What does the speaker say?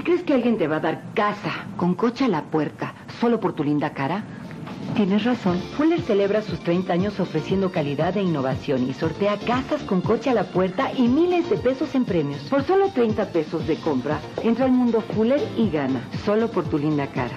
Si crees que alguien te va a dar casa con coche a la puerta solo por tu linda cara, tienes razón. Fuller celebra sus 30 años ofreciendo calidad e innovación y sortea casas con coche a la puerta y miles de pesos en premios. Por solo 30 pesos de compra, entra al mundo Fuller y gana, solo por tu linda cara.